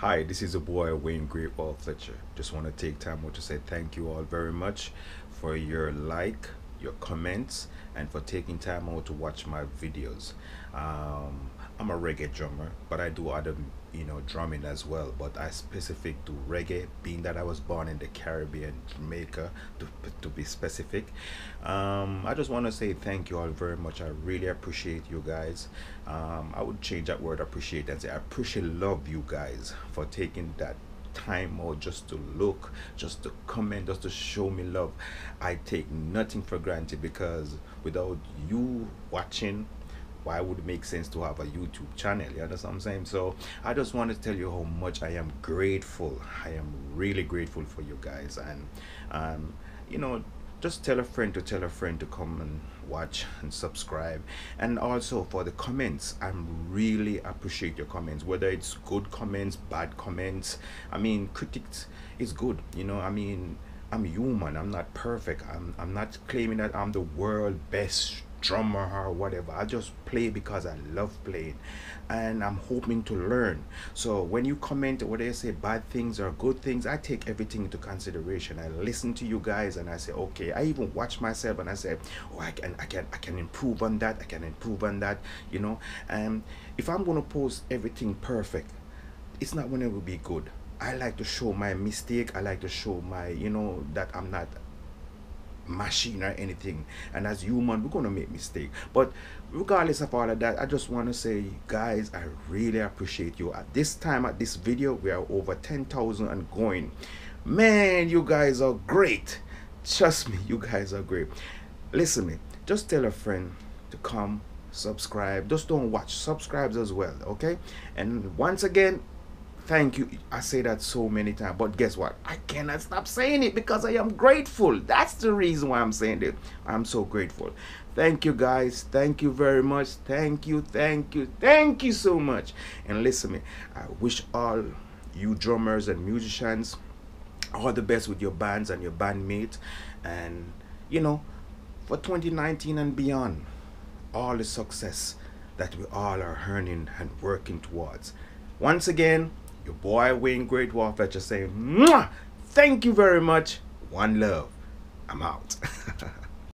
Hi, this is a boy Wayne Great Wall Fletcher. Just want to take time out to say thank you all very much for your like, your comments, and for taking time out to watch my videos. Um, I'm a reggae drummer, but I do other, you know, drumming as well. But I specific to reggae, being that I was born in the Caribbean, Jamaica, to, to be specific. Um, I just want to say thank you all very much. I really appreciate you guys. Um, I would change that word appreciate and say I appreciate love you guys for taking that time or just to look, just to comment, just to show me love. I take nothing for granted because without you watching, why would it make sense to have a YouTube channel? You understand what I'm saying? So I just want to tell you how much I am grateful. I am really grateful for you guys, and um, you know, just tell a friend to tell a friend to come and watch and subscribe. And also for the comments i'm really appreciate your comments whether it's good comments bad comments. I mean critics is good you know i mean i'm human i'm not perfect. I'm, I'm not claiming that i'm the world best drummer or whatever. I just play because I love playing and I'm hoping to learn. So when you comment whether you say bad things or good things, I take everything into consideration. I listen to you guys and I say, okay, I even watch myself and I say, oh, I can, I can, I can improve on that. I can improve on that, you know. And if I'm going to post everything perfect, it's not when it will be good. I like to show my mistake. I like to show my, you know, that I'm not machine or anything. And as human we're gonna make mistake. But regardless of all of that i just want to say guys i really appreciate you. At this time at this video we are over 10,000 and going. Man you guys are great. Trust me you guys are great. Listen me just tell a friend to come subscribe. Just don't watch subscribes as well okay? And once again thank you. I say that so many times but guess what? I cannot stop saying it because i am grateful. That's the reason why i'm saying it. I'm so grateful. Thank you guys. Thank you very much. Thank you. Thank you. Thank you so much. And listen me i wish all you drummers and musicians all the best with your bands and your bandmates and you know for 2019 and beyond all the success that we all are earning and working towards. Once again your boy Wayne Great Wall Fletcher saying, thank you very much. One love. I'm out.